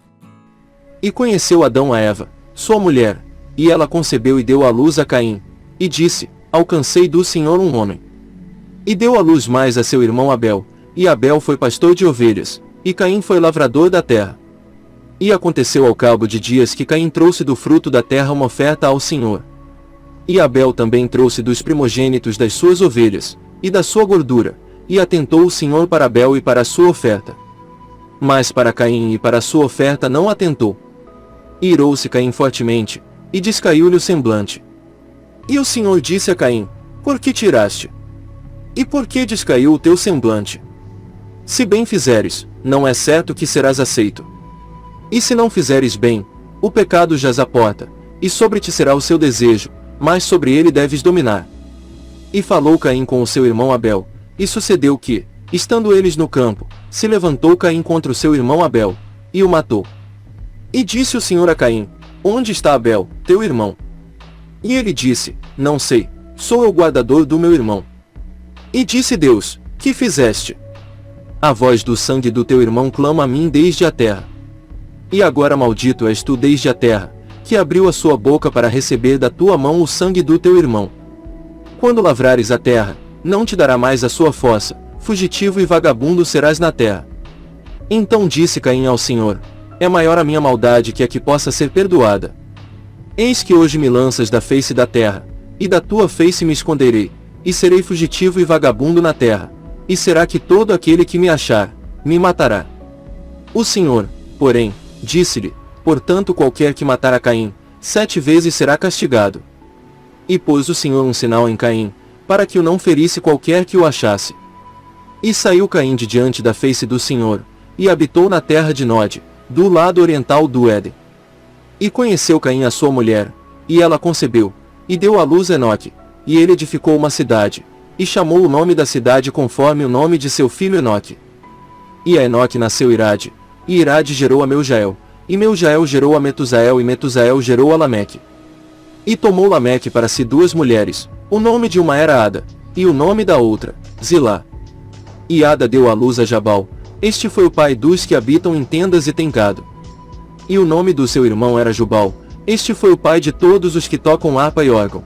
E conheceu Adão a Eva, sua mulher, e ela concebeu e deu à luz a Caim. E disse: Alcancei do Senhor um homem. E deu à luz mais a seu irmão Abel. E Abel foi pastor de ovelhas, e Caim foi lavrador da terra. E aconteceu ao cabo de dias que Caim trouxe do fruto da terra uma oferta ao Senhor. E Abel também trouxe dos primogênitos das suas ovelhas, e da sua gordura, e atentou o Senhor para Abel e para a sua oferta. Mas para Caim e para a sua oferta não atentou. Irou-se Caim fortemente, e descaiu-lhe o semblante. E o Senhor disse a Caim: Por que tiraste? E por que descaiu o teu semblante? Se bem fizeres, não é certo que serás aceito. E se não fizeres bem, o pecado jaz à porta, e sobre ti será o seu desejo, mas sobre ele deves dominar. E falou Caim com o seu irmão Abel, e sucedeu que, estando eles no campo, se levantou Caim contra o seu irmão Abel, e o matou. E disse o Senhor a Caim: Onde está Abel, teu irmão? E ele disse, Não sei, sou eu o guardador do meu irmão. E disse Deus, Que fizeste? A voz do sangue do teu irmão clama a mim desde a terra. E agora maldito és tu desde a terra, que abriu a sua boca para receber da tua mão o sangue do teu irmão. Quando lavrares a terra, não te dará mais a sua fossa, fugitivo e vagabundo serás na terra. Então disse Caim ao Senhor, é maior a minha maldade que a que possa ser perdoada. Eis que hoje me lanças da face da terra, e da tua face me esconderei, e serei fugitivo e vagabundo na terra, e será que todo aquele que me achar, me matará. O Senhor, porém, disse-lhe, portanto qualquer que matar a Caim, sete vezes será castigado. E pôs o Senhor um sinal em Caim, para que o não ferisse qualquer que o achasse. E saiu Caim de diante da face do Senhor, e habitou na terra de Nod, do lado oriental do Éden. E conheceu Caim a sua mulher, e ela concebeu, e deu à luz Enoque, e ele edificou uma cidade, e chamou o nome da cidade conforme o nome de seu filho Enoque. E a Enoque nasceu Irade, e Irade gerou a Meujael, e Meujael gerou a Metusael e Metusael gerou a Lameque. E tomou Lameque para si duas mulheres, o nome de uma era Ada, e o nome da outra, Zilá. E Ada deu à luz a Jabal, este foi o pai dos que habitam em tendas e tem gado. E o nome do seu irmão era Jubal, este foi o pai de todos os que tocam harpa e órgão.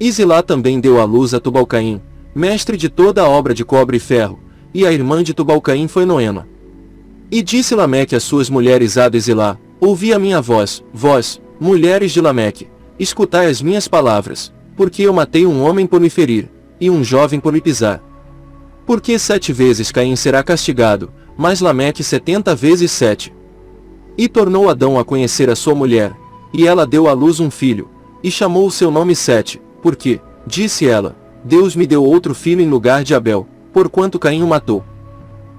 Isilá também deu à luz a Tubalcaim, mestre de toda a obra de cobre e ferro, e a irmã de Tubalcaim foi Noema. E disse Lameque às suas mulheres Ada e Zilá, ouvi a minha voz, vós, mulheres de Lameque, escutai as minhas palavras, porque eu matei um homem por me ferir, e um jovem por me pisar. Porque sete vezes Caim será castigado, mas Lameque setenta vezes sete. E tornou Adão a conhecer a sua mulher, e ela deu à luz um filho, e chamou o seu nome Sete, porque, disse ela, Deus me deu outro filho em lugar de Abel, porquanto Caim o matou.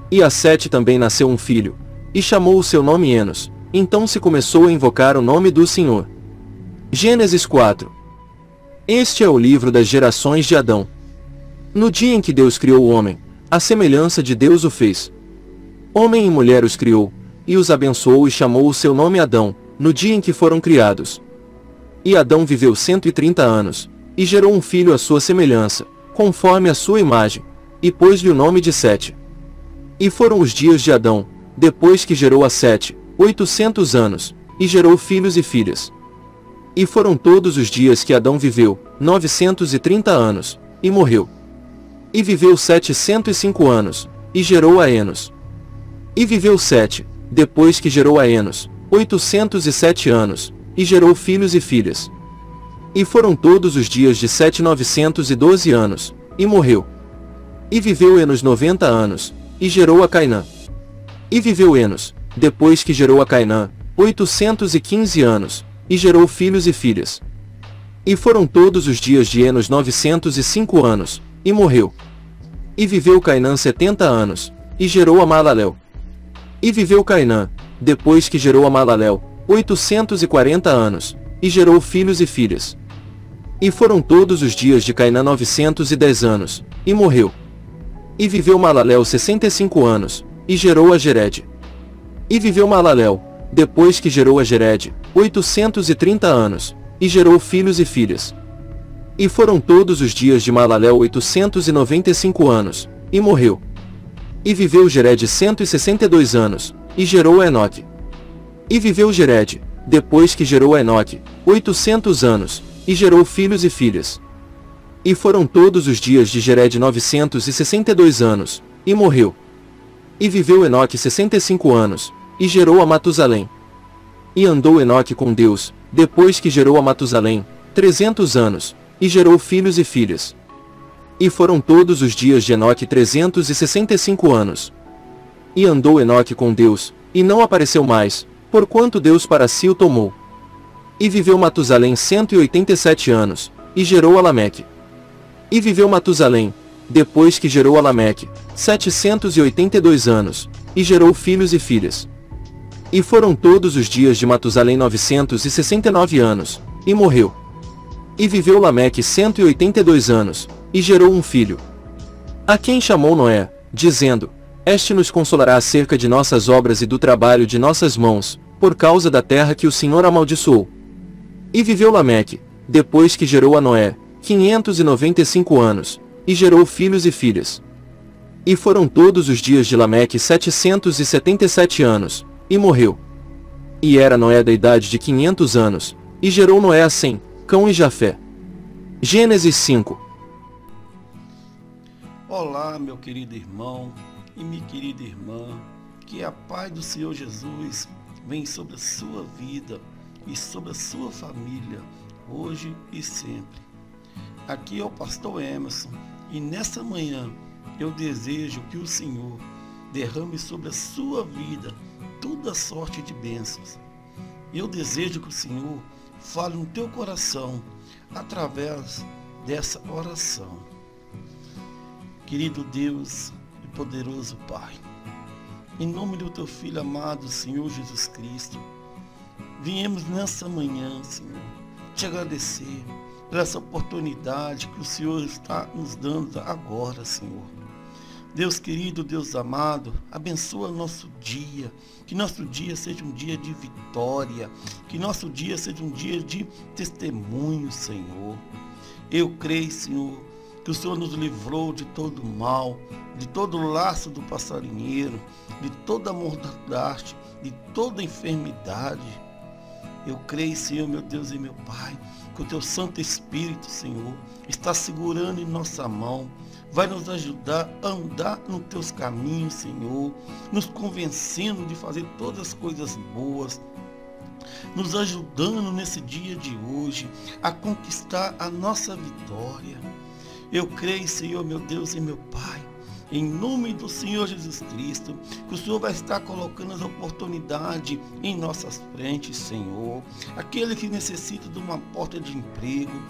E a Sete também nasceu um filho, e chamou o seu nome Enos, então se começou a invocar o nome do Senhor. Gênesis 4 Este é o livro das gerações de Adão. No dia em que Deus criou o homem, a semelhança de Deus o fez. Homem e mulher os criou, e os abençoou e chamou o seu nome Adão, no dia em que foram criados. E Adão viveu cento e trinta anos, e gerou um filho à sua semelhança, conforme a sua imagem, e pôs-lhe o nome de Sete. E foram os dias de Adão, depois que gerou a Sete, oitocentos anos, e gerou filhos e filhas. E foram todos os dias que Adão viveu, novecentos e trinta anos, e morreu. E viveu setecentos e cinco anos, e gerou a Enos. E viveu sete, depois que gerou a Enos, oitocentos e sete anos, e gerou filhos e filhas. E foram todos os dias de sete novecentos e doze anos, e morreu. E viveu Enos noventa anos, e gerou a Cainã. E viveu Enos, depois que gerou a Cainã, oitocentos e quinze anos, e gerou filhos e filhas. E foram todos os dias de Enos novecentos e cinco anos, e morreu. E viveu Cainã setenta anos, e gerou a Malalel. E viveu Cainã, depois que gerou a Malalel, oitocentos e quarenta anos, e gerou filhos e filhas. E foram todos os dias de Cainã novecentos e dez anos, e morreu. E viveu Malalel sessenta e cinco anos, e gerou a Gered. E viveu Malalel, depois que gerou a Gered, oitocentos e trinta anos, e gerou filhos e filhas. E foram todos os dias de e cinco anos, e morreu. E viveu e dois anos, e gerou Enoque. E viveu Gered, depois que gerou Enoque, oitocentos anos, e gerou filhos e filhas. E foram todos os dias de Gered 962 anos, e morreu. E viveu Enoque 65 anos, e gerou a Matusalém. E andou Enoque com Deus, depois que gerou a Matusalém, 300 anos, e gerou filhos e filhas. E foram todos os dias de Enoque 365 anos. E andou Enoque com Deus, e não apareceu mais, porquanto Deus para si o tomou. E viveu Matusalém 187 anos, e gerou a Lameque. E viveu Matusalém, depois que gerou a Lameque, 782 anos, e gerou filhos e filhas. E foram todos os dias de Matusalém 969 anos, e morreu. E viveu Lameque 182 anos, e gerou um filho. A quem chamou Noé, dizendo, Este nos consolará acerca de nossas obras e do trabalho de nossas mãos, por causa da terra que o Senhor amaldiçoou. E viveu Lameque, depois que gerou a Noé, 595 anos, e gerou filhos e filhas. E foram todos os dias de Lameque 777 anos, e morreu. E era Noé da idade de 500 anos, e gerou Noé a Sem, Cão e Jafé. Gênesis 5 Olá, meu querido irmão e minha querida irmã, que a paz do Senhor Jesus vem sobre a sua vida e sobre a sua família, hoje e sempre. Aqui é o pastor Emerson e nessa manhã eu desejo que o Senhor derrame sobre a sua vida toda sorte de bênçãos. Eu desejo que o Senhor fale no teu coração através dessa oração. Querido Deus e poderoso Pai, em nome do teu filho amado, Senhor Jesus Cristo, viemos nessa manhã, Senhor, te agradecer por essa oportunidade que o Senhor está nos dando agora, Senhor. Deus querido, Deus amado, abençoa nosso dia, que nosso dia seja um dia de vitória, que nosso dia seja um dia de testemunho, Senhor. Eu creio, Senhor, que o Senhor nos livrou de todo mal, de todo o laço do passarinheiro, de toda mordaste, de toda enfermidade. Eu creio, Senhor, meu Deus e meu Pai, que o teu Santo Espírito, Senhor, está segurando em nossa mão, vai nos ajudar a andar nos teus caminhos, Senhor, nos convencendo de fazer todas as coisas boas, nos ajudando nesse dia de hoje a conquistar a nossa vitória. Eu creio, Senhor, meu Deus e meu Pai, em nome do Senhor Jesus Cristo, que o Senhor vai estar colocando as oportunidades em nossas frentes, Senhor. Aquele que necessita de uma porta de emprego,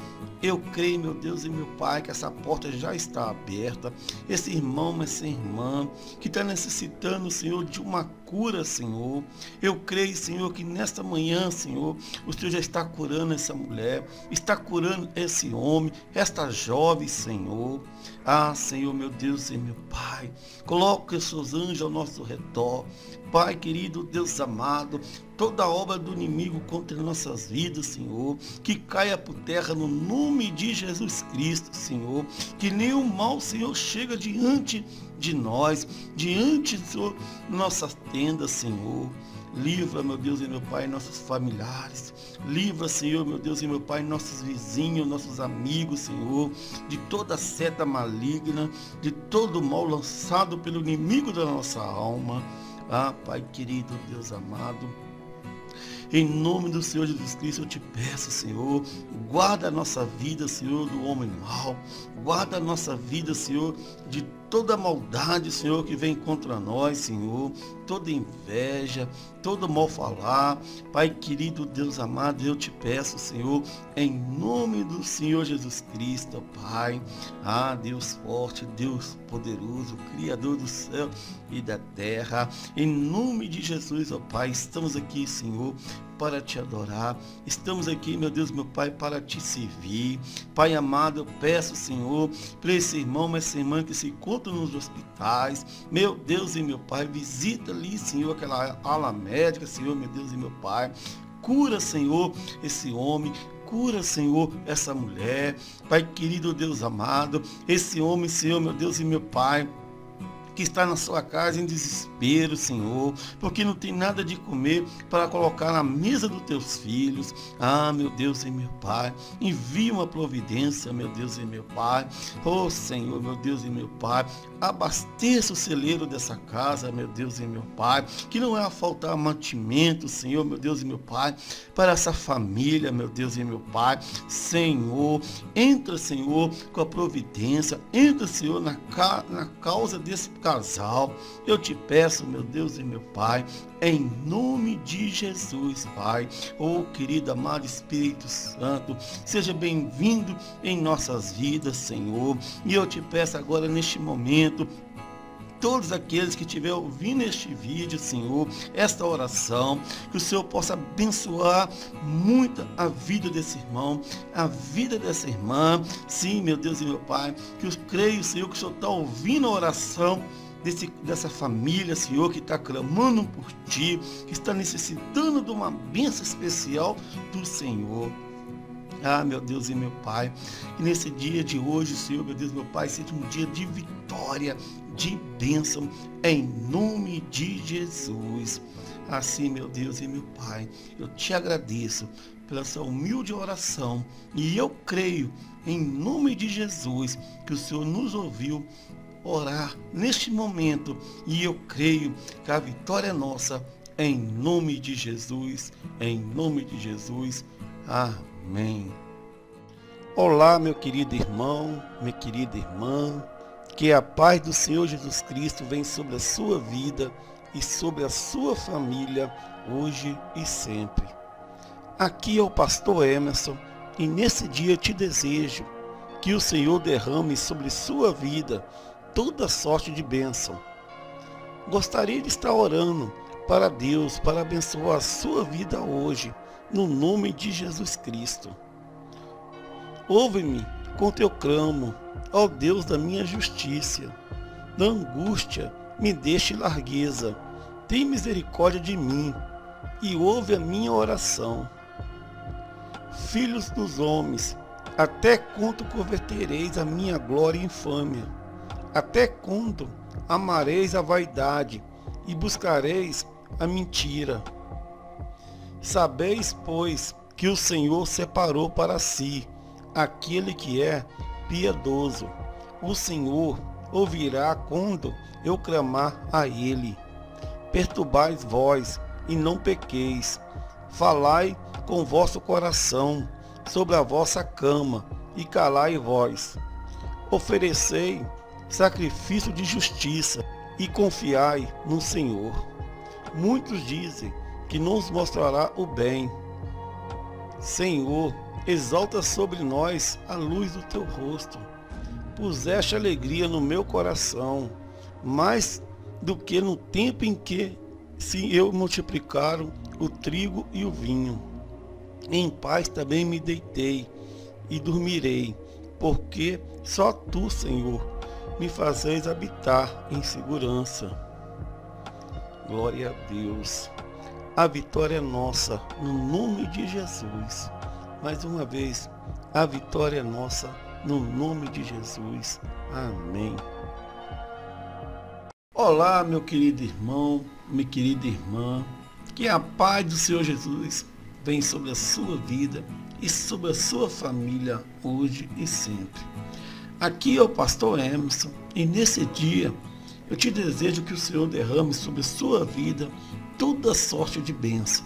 eu creio, meu Deus e meu Pai, que essa porta já está aberta. Esse irmão, essa irmã, que está necessitando, Senhor, de uma cura, Senhor. Eu creio, Senhor, que nesta manhã, Senhor, o Senhor já está curando essa mulher, está curando esse homem, esta jovem, Senhor. Ah, Senhor, meu Deus e meu Pai, coloque os seus anjos ao nosso redor. Pai querido, Deus amado, toda obra do inimigo contra nossas vidas, Senhor, que caia por terra no nome de Jesus Cristo, Senhor, que nenhum mal, Senhor, chega diante de nós, diante, Senhor, nossas tendas, Senhor. Livra, meu Deus e meu Pai, nossos familiares. Livra, Senhor, meu Deus e meu Pai, nossos vizinhos, nossos amigos, Senhor, de toda seta maligna, de todo mal lançado pelo inimigo da nossa alma. Ah, Pai querido, Deus amado. Em nome do Senhor Jesus Cristo, eu te peço, Senhor, guarda a nossa vida, Senhor, do homem mau. Guarda a nossa vida, Senhor, de toda maldade, Senhor, que vem contra nós, Senhor, toda inveja, todo mal falar. Pai querido, Deus amado, eu te peço, Senhor, em nome do Senhor Jesus Cristo, Pai. Ah, Deus forte, Deus poderoso, Criador do céu e da terra. Em nome de Jesus, ó Pai, estamos aqui, Senhor, para te adorar. Estamos aqui, meu Deus, meu Pai, para te servir. Pai amado, eu peço, Senhor, para esse irmão, essa irmã que se encontra nos hospitais. Meu Deus e meu Pai, visita ali, Senhor, aquela ala médica, Senhor, meu Deus e meu Pai. Cura, Senhor, esse homem, cura, Senhor, essa mulher. Pai querido Deus amado, esse homem, Senhor, meu Deus e meu Pai que está na sua casa em desespero, Senhor, porque não tem nada de comer para colocar na mesa dos teus filhos. Ah, meu Deus e meu Pai, envia uma providência, meu Deus e meu Pai. Oh, Senhor, meu Deus e meu Pai, abasteça o celeiro dessa casa, meu Deus e meu Pai, que não é a faltar mantimento, Senhor, meu Deus e meu Pai, para essa família, meu Deus e meu Pai. Senhor, entra, Senhor, com a providência, entra, Senhor, na, ca na causa desse casal. Eu te peço, meu Deus e meu Pai, em nome de Jesus, Pai. Oh, querido amado Espírito Santo, seja bem-vindo em nossas vidas, Senhor. E eu te peço agora neste momento, todos aqueles que estiver ouvindo este vídeo, Senhor, esta oração, que o Senhor possa abençoar muito a vida desse irmão, a vida dessa irmã. Sim, meu Deus e meu Pai, que eu creio, Senhor, que o Senhor está ouvindo a oração desse, dessa família, Senhor, que está clamando por Ti, que está necessitando de uma bênção especial do Senhor. Ah, meu Deus e meu Pai, que nesse dia de hoje, Senhor, meu Deus, meu Pai, seja um dia de vitória, de bênção, em nome de Jesus. Assim, meu Deus e meu Pai, eu te agradeço pela sua humilde oração e eu creio, em nome de Jesus, que o Senhor nos ouviu orar neste momento e eu creio que a vitória é nossa, em nome de Jesus, em nome de Jesus. Amém. Olá, meu querido irmão, minha querida irmã, que a paz do Senhor Jesus Cristo vem sobre a sua vida e sobre a sua família, hoje e sempre. Aqui é o pastor Emerson e nesse dia te desejo que o Senhor derrame sobre sua vida toda sorte de bênção. Gostaria de estar orando para Deus para abençoar a sua vida hoje, no nome de Jesus Cristo. Ouve-me com teu clamo, ó Deus da minha justiça. Da angústia me deixe largueza. Tem misericórdia de mim e ouve a minha oração. Filhos dos homens, até quanto convertereis a minha glória infâmia? Até quando amareis a vaidade e buscareis a mentira? Sabeis, pois, que o Senhor separou para si aquele que é piedoso. O Senhor ouvirá quando eu clamar a ele. Perturbais vós e não pequeis. Falai com vosso coração sobre a vossa cama e calai vós. Oferecei sacrifício de justiça e confiai no Senhor. Muitos dizem que nos mostrará o bem. Senhor, exalta sobre nós a luz do teu rosto. Puseste alegria no meu coração, mais do que no tempo em que se eu multiplicaram o trigo e o vinho. Em paz também me deitei e dormirei, porque só tu, Senhor, me fazeis habitar em segurança. Glória a Deus. A vitória é nossa, no nome de Jesus. Mais uma vez, a vitória é nossa, no nome de Jesus. Amém. Olá, meu querido irmão, minha querida irmã. Que a paz do Senhor Jesus venha sobre a sua vida e sobre a sua família hoje e sempre. Aqui é o pastor Emerson e nesse dia eu te desejo que o Senhor derrame sobre sua vida toda sorte de bênção.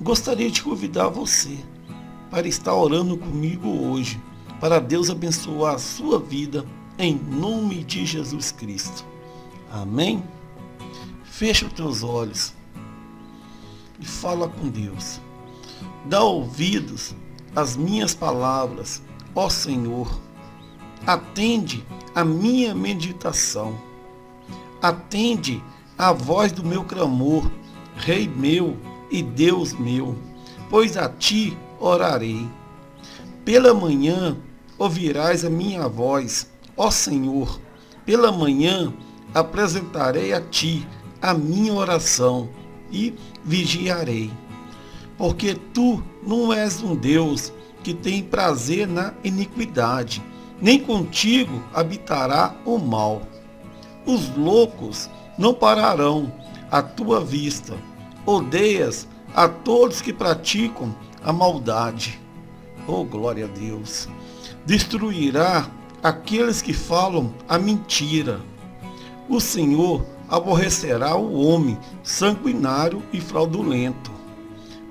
Gostaria de convidar você para estar orando comigo hoje, para Deus abençoar a sua vida, em nome de Jesus Cristo. Amém? Fecha os teus olhos e fala com Deus. Dá ouvidos às minhas palavras, ó Senhor. Atende a minha meditação. Atende a voz do meu clamor, Rei meu e Deus meu, pois a ti orarei. Pela manhã ouvirás a minha voz, ó Senhor. Pela manhã apresentarei a ti a minha oração e vigiarei. Porque tu não és um Deus que tem prazer na iniquidade, nem contigo habitará o mal. Os loucos não pararão à tua vista. Odeias a todos que praticam a maldade. Oh, glória a Deus! Destruirá aqueles que falam a mentira. O Senhor aborrecerá o homem sanguinário e fraudulento.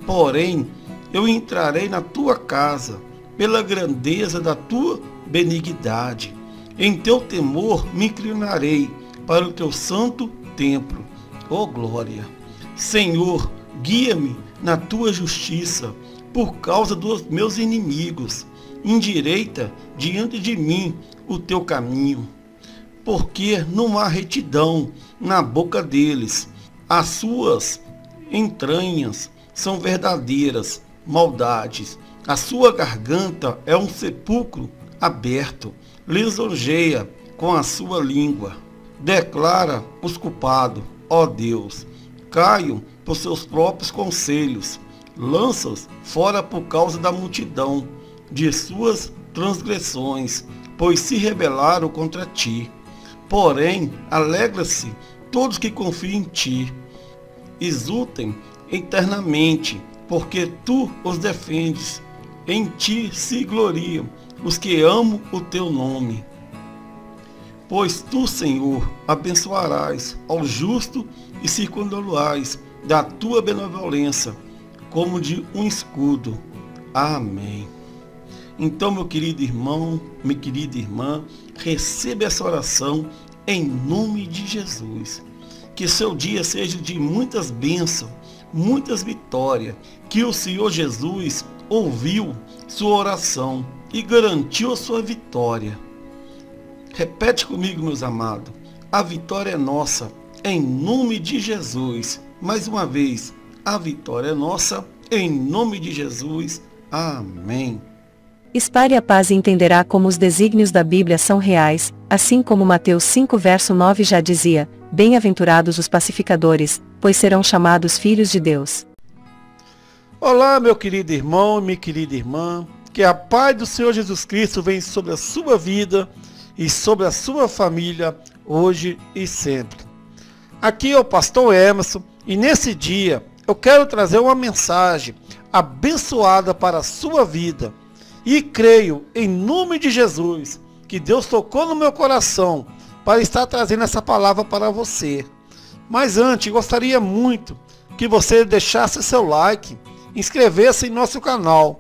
Porém, eu entrarei na tua casa pela grandeza da tua benignidade. Em teu temor me inclinarei para o teu santo templo. Oh, glória! Senhor, guia-me na tua justiça por causa dos meus inimigos. Endireita diante de mim o teu caminho porque não há retidão na boca deles. As suas entranhas são verdadeiras maldades. A sua garganta é um sepulcro aberto. Lisonjeia com a sua língua. Declara os culpados, ó Deus. Caiam por seus próprios conselhos. Lança-os fora por causa da multidão de suas transgressões, pois se rebelaram contra ti. Porém, alegra-se todos que confiam em ti. Exultem eternamente, porque tu os defendes. Em ti se gloriam os que amam o teu nome. Pois tu, Senhor, abençoarás ao justo e circundalarás da tua benevolência, como de um escudo. Amém. Então, meu querido irmão, minha querida irmã, receba essa oração em nome de Jesus. Que seu dia seja de muitas bênçãos, muitas vitórias. Que o Senhor Jesus ouviu sua oração e garantiu a sua vitória. Repete comigo, meus amados. A vitória é nossa, em nome de Jesus. Mais uma vez, a vitória é nossa, em nome de Jesus. Amém. Espare a paz e entenderá como os desígnios da Bíblia são reais, assim como Mateus 5 verso 9 já dizia, Bem-aventurados os pacificadores, pois serão chamados filhos de Deus. Olá, meu querido irmão, minha querida irmã, que a paz do Senhor Jesus Cristo venha sobre a sua vida e sobre a sua família, hoje e sempre. Aqui é o pastor Emerson e nesse dia eu quero trazer uma mensagem abençoada para a sua vida e creio, em nome de Jesus, que Deus tocou no meu coração para estar trazendo essa palavra para você. Mas antes, gostaria muito que você deixasse seu like, inscrevesse em nosso canal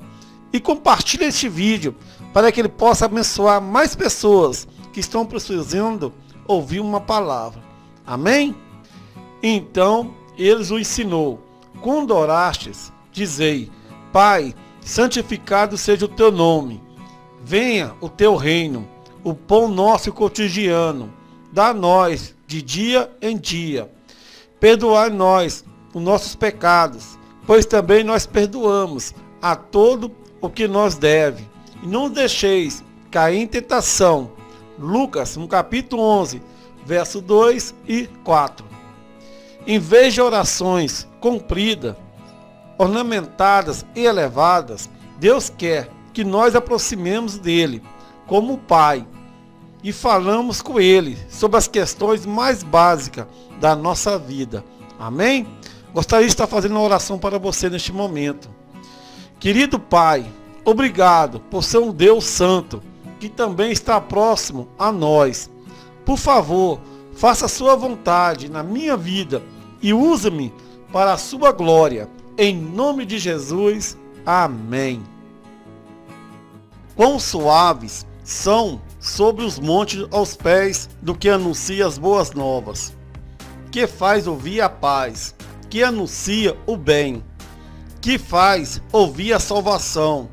e compartilhe este vídeo para que ele possa abençoar mais pessoas que estão precisando ouvir uma palavra. Amém? Então, eles o ensinou. Quando orastes, dizei, Pai, santificado seja o teu nome. Venha o teu reino, o pão nosso cotidiano. Dá nós de dia em dia. Perdoai nós os nossos pecados, pois também nós perdoamos a todo o que nos deve. E não deixeis cair em tentação. Lucas, no capítulo 11, verso 2 e 4. Em vez de orações compridas, ornamentadas e elevadas, Deus quer que nós aproximemos dele como Pai e falamos com ele sobre as questões mais básicas da nossa vida. Amém? Gostaria de estar fazendo uma oração para você neste momento. Querido Pai, obrigado por ser um Deus santo que também está próximo a nós. Por favor, faça a sua vontade na minha vida e use-me para a sua glória. Em nome de Jesus, amém. Quão suaves são sobre os montes aos pés do que anuncia as boas novas, que faz ouvir a paz, que anuncia o bem, que faz ouvir a salvação,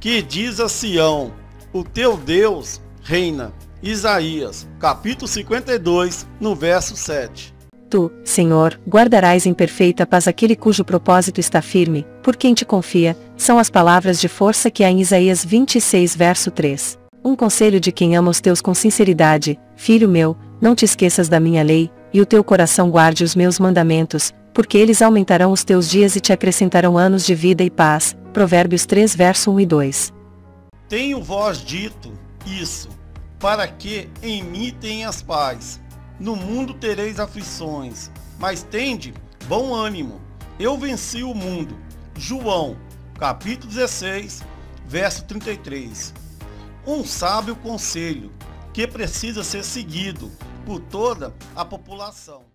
que diz a Sião: O teu Deus reina. Isaías, capítulo 52, no verso 7. Tu, Senhor, guardarás em perfeita paz aquele cujo propósito está firme, por quem te confia, são as palavras de força que há em Isaías 26, verso 3. Um conselho de quem ama os teus com sinceridade, filho meu, não te esqueças da minha lei, e o teu coração guarde os meus mandamentos, porque eles aumentarão os teus dias e te acrescentarão anos de vida e paz. Provérbios 3, verso 1 e 2. Tenho vós dito isso, para que em mim tenhas paz. No mundo tereis aflições, mas tende bom ânimo. Eu venci o mundo. João, capítulo 16, verso 33. Um sábio conselho que precisa ser seguido por toda a população.